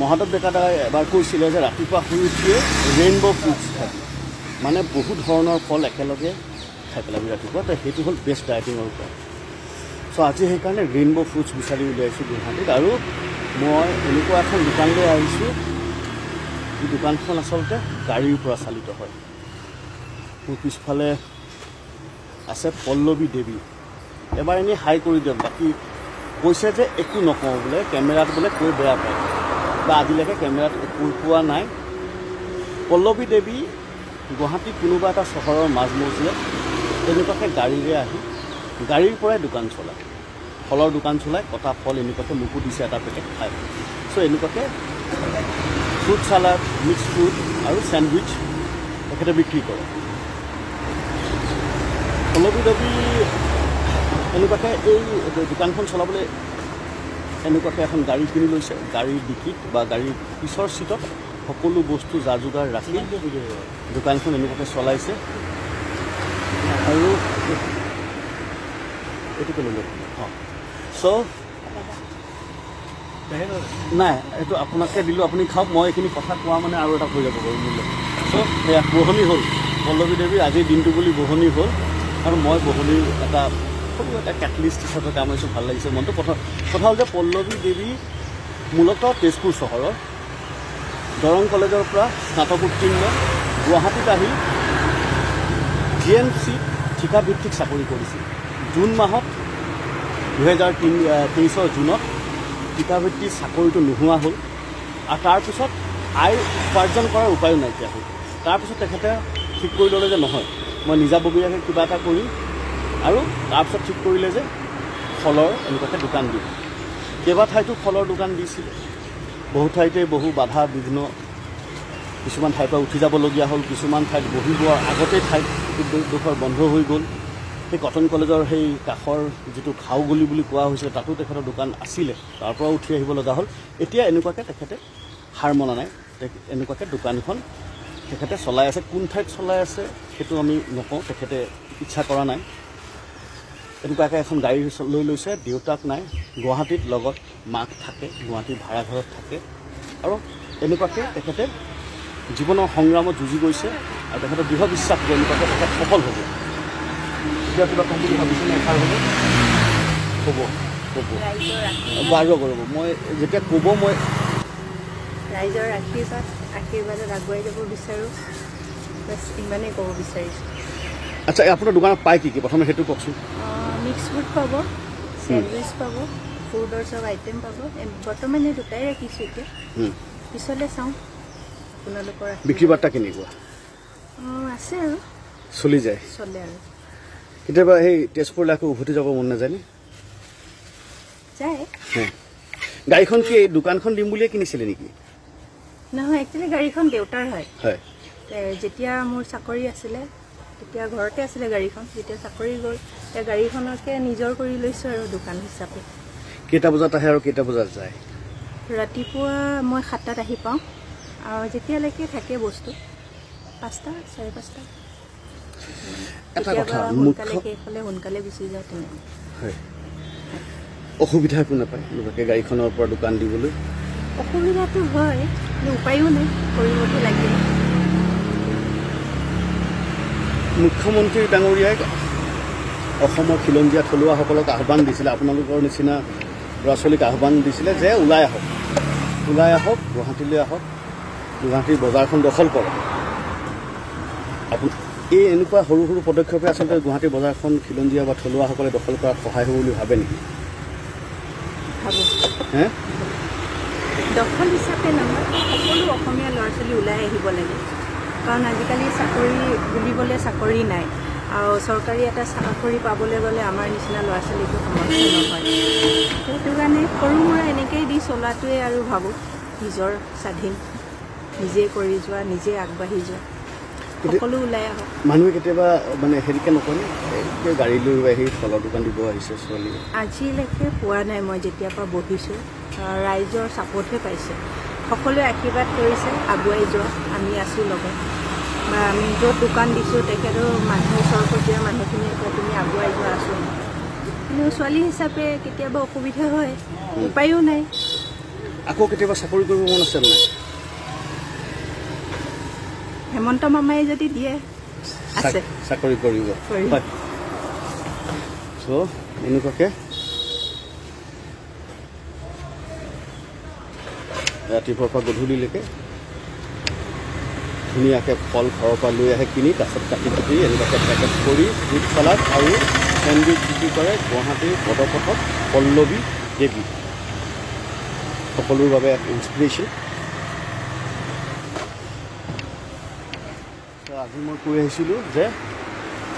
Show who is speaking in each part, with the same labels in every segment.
Speaker 1: মহাদেৱ ডেকা দাই এবাৰ কৈছিলে যে ৰাতিপুৱা শুই উঠিয়ে ৰেইনব' ফ্ৰুটছ খাবি মানে বহুত ধৰণৰ ফল একেলগে খাই পেলাবি ৰাতিপুৱা তো সেইটো হ'ল বেষ্ট ডায়েটিঙৰ উপায়। চ' আজি সেইকাৰণে ৰেইনব' ফ্ৰুটছ বিচাৰি উলিয়াইছোঁ গুৱাহাটীত আৰু মই এনেকুৱা এখন দোকানলৈ আহিছোঁ। এই দোকানখন আচলতে গাড়ীৰ পৰা চালিত হয়। মোৰ পিছফালে আছে পল্লৱী দেৱী। এবাৰ এনেই হাই কৰি দিয়ক বাকী কৈছে যে একো নকওঁ বোলে কেমেৰাত বোলে কৈ বেয়া পায়। বা আজিলৈকে কেমেৰাত কৈ পোৱা নাই। পল্লৱী দেৱী গুৱাহাটীত কোনোবা এটা চহৰৰ মাজমজিয়াত তেনেকুৱাকৈ গাড়ীৰে আহি গাড়ীৰ পৰাই দোকান চলায়। ফলৰ দোকান চলায় কটা ফল এনেকুৱাকৈ মোকো দিছে এটা পেকেট খাই। চ' এনেকুৱাকৈ ফ্ৰুট চালাড মিক্স ফ্ৰুট আৰু চেণ্ডউইচ তেখেতে বিক্ৰী কৰে। পল্লৱী দেৱী এনেকুৱাকৈ এই দোকানখন চলাবলৈ এনেকুৱাকৈ এখন গাড়ী কিনি লৈছে। গাড়ীৰ ডিকিত বা গাড়ীৰ পিছৰ চিটত সকলো বস্তু যা যোগাৰ ৰাখি দোকানখন এনেকুৱাকৈ চলাইছে। আৰু এইটোকে লৈ লওক অঁ। চ' নাই এইটো আপোনাকে দিলোঁ আপুনি খাওক মই এইখিনি কথা কোৱা মানে আৰু এটা হৈ যাব বাৰু মোলৈ চ' সেয়া বহনি হ'ল। পল্লৱী দেৱীৰ আজিৰ দিনটো বুলি বহনি হ'ল। আৰু মই বহনিৰ এটা সৰু এটা কেটলিষ্ট হিচাপে কাম কৰিছোঁ ভাল লাগিছে মনটো। প্ৰথম কথা হ'ল যে পল্লৱী দেৱী মূলতঃ তেজপুৰ চহৰৰ দৰং কলেজৰ পৰা স্নাতক উত্তীৰ্ণ গুৱাহাটীত আহি জি এম চি ঠিকাভিত্তিক চাকৰি কৰিছিল। জুন মাহত দুহেজাৰ তিনি তেইছৰ জুনত ঠিকাভিত্তিক চাকৰিটো নোহোৱা হ'ল আৰু তাৰপিছত আয় উপাৰ্জন কৰাৰ উপায়ো নাইকিয়া হ'ল। তাৰপিছত তেখেতে ঠিক কৰি ল'লে যে নহয় মই নিজাববীয়াকৈ কিবা এটা কৰিম আৰু তাৰপিছত ঠিক কৰিলে যে ফলৰ এনেকুৱাকৈ দোকান দিম কেইবা ঠাইতো ফলৰ দোকান দিছিলে। বহু ঠাইতে বহু বাধা বিঘ্ন কিছুমান ঠাইৰ পৰা উঠি যাবলগীয়া হ'ল কিছুমান ঠাইত বহিবৰ আগতেই ঠাইত ডোখৰ বন্ধ হৈ গ'ল। সেই কটন কলেজৰ সেই কাষৰ যিটো খাওগলি বুলি কোৱা হৈছিলে তাতো তেখেতৰ দোকান আছিলে। তাৰ পৰা উঠি আহিব লগা হ'ল। এতিয়া এনেকুৱাকৈ তেখেতে হাৰ মনা নাই। এনেকুৱাকৈ দোকানখন তেখেতে চলাই আছে। কোন ঠাইত চলাই আছে সেইটো আমি নকওঁ তেখেতে ইচ্ছা কৰা নাই। এনেকুৱাকৈ এখন গাড়ী লৈ লৈছে দেউতাক নাই গুৱাহাটীত লগত মাক থাকে গুৱাহাটীৰ ভাড়াঘৰত থাকে। আৰু এনেকুৱাকৈ তেখেতে জীৱনৰ সংগ্ৰামত যুঁজি গৈছে আৰু তেখেতৰ দৃঢ় বিশ্বাস যে এনেকুৱাকৈ তেখেত সফল হ'ব। এতিয়া কিবা ক'ম বুলি ভাবিছেনে এষাৰ হ'ব? হ'ব হ'ব
Speaker 2: ৰাইজৰ আশীৰ্বাদ
Speaker 1: বাৰু ৰ'ব ৰ'ব মই যেতিয়া ক'ব মই
Speaker 2: ৰাইজৰ আশীৰ্বাদ আশীৰ্বাদত আগুৱাই যাব বিচাৰোঁ। বাছ ইমানেই ক'ব বিচাৰিছোঁ।
Speaker 1: আচ্ছা আপোনাৰ দোকানত পায় কি কি? প্ৰথমে সেইটো কওকচোন।
Speaker 2: মিক্স ফ্ৰুট পাব চেণ্ডউইচ পাব ফুডৰ চব আইটেম পাব। বৰ্তমান এই দুটাই ৰাখিছোঁ এতিয়া। পিছলৈ চাওঁ আপোনালোকৰ।
Speaker 1: বিক্ৰী বাৰ্তা কেনেকুৱা?
Speaker 2: আছে আৰু।
Speaker 1: চলি যায়।
Speaker 2: চলে আৰু।
Speaker 1: কেতিয়াবা সেই তেজপুৰলৈ আকৌ উভতি যাব মন নাযায়নে?
Speaker 2: যায়।
Speaker 1: গাড়ীখন কি এই দোকানখন দিম বুলিয়ে কিনিছিলে নেকি?
Speaker 2: নহয় একচুৱেলি গাড়ীখন দেউতাৰ হয়। যেতিয়া মোৰ চাকৰি আছিলে তেতিয়া ঘৰতে আছিলে গাড়ীখন যেতিয়া চাকৰি গ'ল এতিয়া গাড়ীখনকে নিজৰ কৰি লৈছোঁ আৰু দোকান হিচাপে।
Speaker 1: কেইটা বজাত আহে আৰু কেইটা বজাত যায়?
Speaker 2: ৰাতিপুৱা মই সাতটাত আহি পাওঁ। আৰু যেতিয়ালৈকে থাকে বস্তু পাঁচটা চাৰে পাঁচটা।
Speaker 1: এটা কথা
Speaker 2: সোনকালে
Speaker 1: মুখ্য
Speaker 2: শেষ হ'লে সোনকালে গুচি যায় তেনেকৈ।
Speaker 1: হয়। অসুবিধা একো নাপায় এনেকুৱাকৈ গাড়ীখনৰ পৰা দোকান দিবলৈ?
Speaker 2: অসুবিধাটো হয় উপায়ো নাই কৰিবতো লাগিব
Speaker 1: মুখ্যমন্ত্ৰী ডাঙৰীয়াই অসমৰ খিলঞ্জীয়া থলুৱাসকলক আহ্বান দিছিলে আপোনালোকৰ নিচিনা ল'ৰা ছোৱালীক আহ্বান দিছিলে যে ওলাই আহক। ওলাই আহক গুৱাহাটীলৈ আহক গুৱাহাটীৰ বজাৰখন দখল কৰক। আপুনি এই এনেকুৱা সৰু সৰু পদক্ষেপে আচলতে গুৱাহাটীৰ বজাৰখন খিলঞ্জীয়া বা থলুৱাসকলে দখল কৰাত সহায় হ'ব বুলি ভাবে নেকি?
Speaker 2: দখল হিচাপে নহয় সকলো অসমীয়া ল'ৰা ছোৱালী ওলাই আহিব লাগে। কাৰণ আজিকালি চাকৰি বুলিবলৈ চাকৰি নাই। আৰু চৰকাৰী এটা চাকৰি পাবলৈ গ'লে আমাৰ নিচিনা ল'ৰা ছোৱালীটো সমৰ্থ নহয়। সেইটো কাৰণে সৰু সুৰা এনেকেই দি চলাটোৱে আৰু ভাবোঁ নিজৰ স্বাধীন নিজে কৰি যোৱা নিজে আগবাঢ়ি যোৱা। সকলো ওলাই আহক।
Speaker 1: মানুহে কেতিয়াবা মানে হেৰিকে এই গাড়ী লৈ আহি ফলৰ দোকান দিব আহিছে ছোৱালী।
Speaker 2: আজিলৈকে পোৱা নাই মই যেতিয়াৰ পৰা বহিছোঁ। ৰাইজৰ ছাপৰ্টহে পাইছে। সকলোৱে আশীৰ্বাদ কৰিছে আগুৱাই যোৱা আমি আছোঁ লগত। বা আমি য'ত দোকান দিছোঁ তেখেতৰ মানুহ ওচৰ পৰ্যায়ৰ মানুহখিনিয়ে কয় তুমি আগুৱাই যোৱা আছোঁ। কিন্তু ছোৱালী হিচাপে কেতিয়াবা অসুবিধা হয় উপায়ো নাই।
Speaker 1: আকৌ কেতিয়াবা চাকৰি কৰিব মন আছে নাই?
Speaker 2: হেমন্ত মামাই যদি দিয়ে আছে।
Speaker 1: চাক- চাকৰি কৰিব। হয়। চ' এনেকুৱাকৈ ৰাতিপুৱাৰ পৰা গধূলিলৈকে ধুনীয়াকৈ ফল ঘৰৰ পৰা লৈ আহে কিনি তাৰপিছত কাটি কুটি এনেকুৱাকৈ পেকেট কৰি ফ্ৰুট চালাড আৰু চেণ্ডউইচ বিক্ৰী কৰে গুৱাহাটীৰ পদপথত পল্লৱী দেৱী। সকলোৰে বাবে এক ইনস্পিৰেশ্যন আজি মই কৈ আহিছিলোঁ যে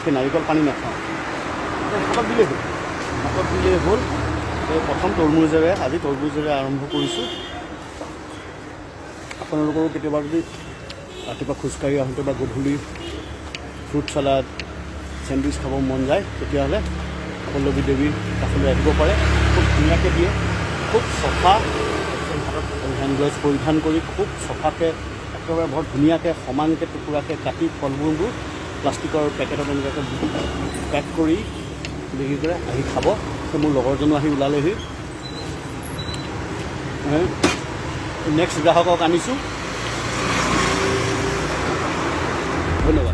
Speaker 1: সেই নাৰিকল পানী নাখাওঁ। হাতত দিলেই হ'ল। হাতত দিলেই হ'ল। এই প্ৰথম তৰমুজেৰে আজি তৰমুজেৰে আৰম্ভ কৰিছোঁ। আপোনালোকৰো কেতিয়াবা যদি ৰাতিপুৱা খোজকাঢ়ি আহোঁতে বা গধূলি ফ্ৰুট চালাড চেণ্ডউইচ খাব মন যায় তেতিয়াহ'লে পল্লৱী দেৱীৰ কাষলৈ আহিব পাৰে। খুব ধুনীয়াকৈ দিয়ে খুব চফা হেণ্ড গ্লাভছ পৰিধান কৰি খুব চফাকৈ একেবাৰে বৰ ধুনীয়াকৈ সমানকৈ টুকুৰাকৈ কাটি ফলমূলবোৰ প্লাষ্টিকৰ পেকেটত এনেকুৱাকৈ পেক কৰি বিক্ৰী কৰে আহি খাব। সেই মোৰ লগৰজনো আহি ওলালেহি। নেক্সট গ্ৰাহকক আনিছোঁ। ধন্যবাদ।